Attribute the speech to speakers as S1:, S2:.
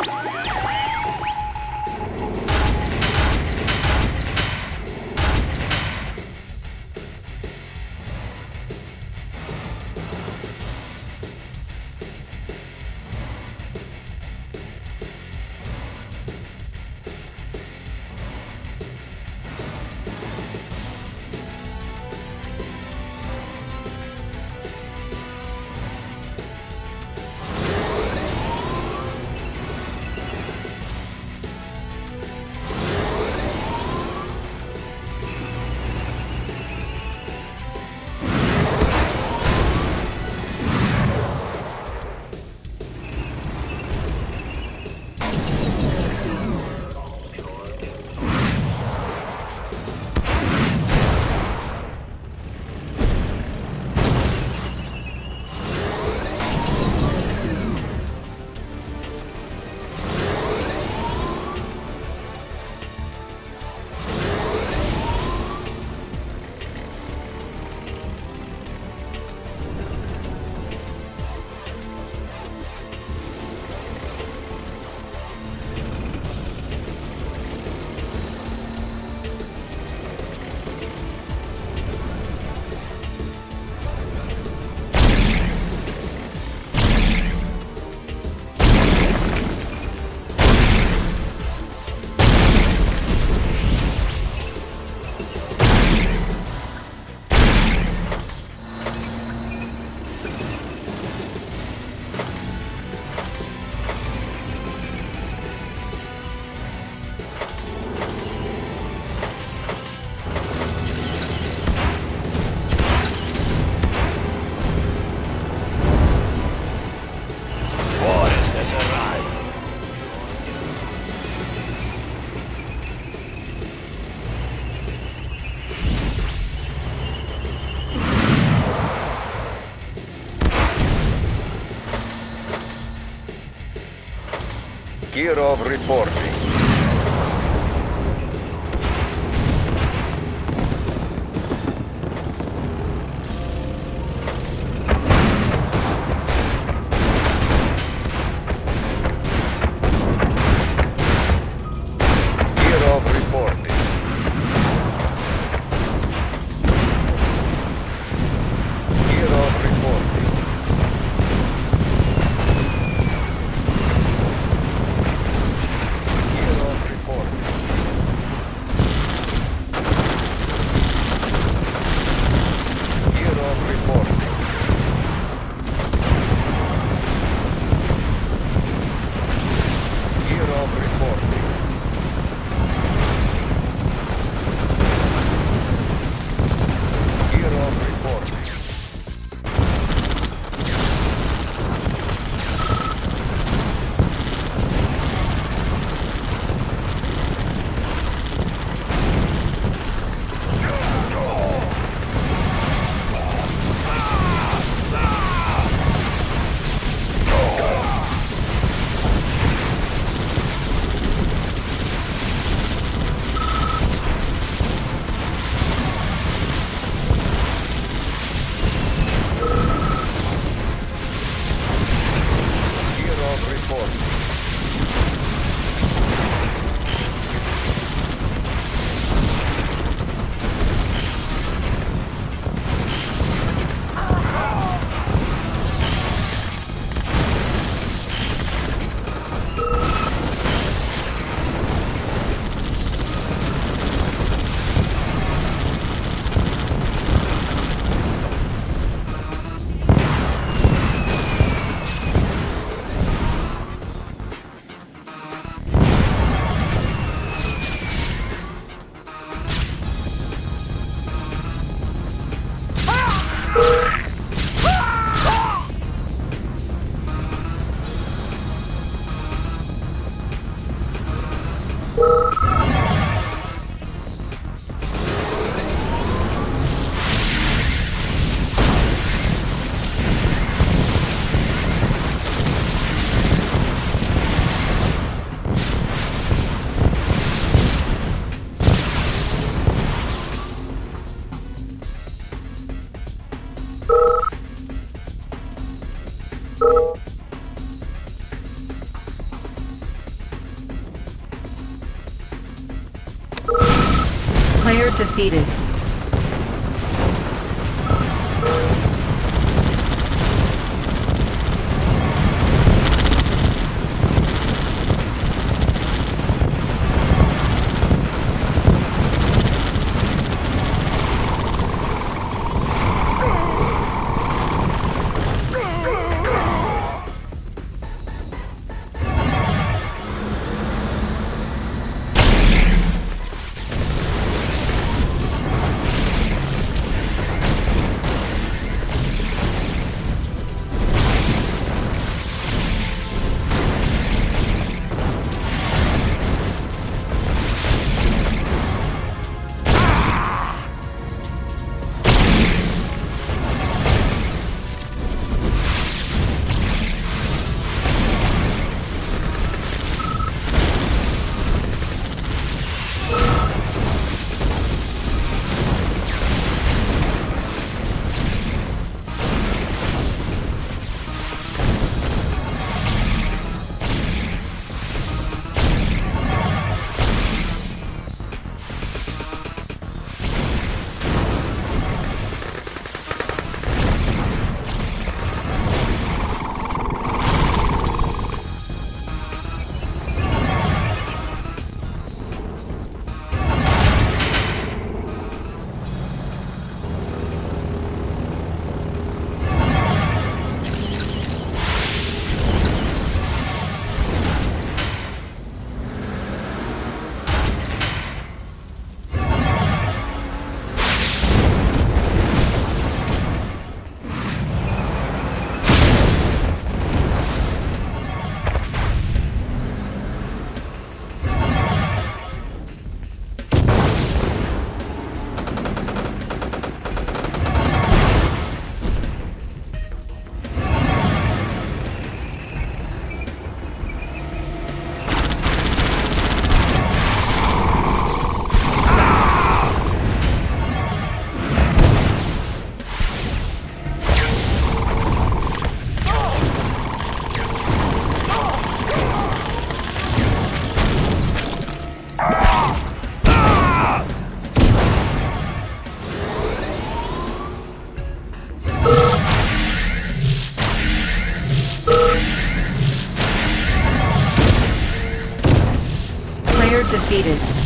S1: Forest has arrived. Kirov reporting.
S2: defeated. Defeated.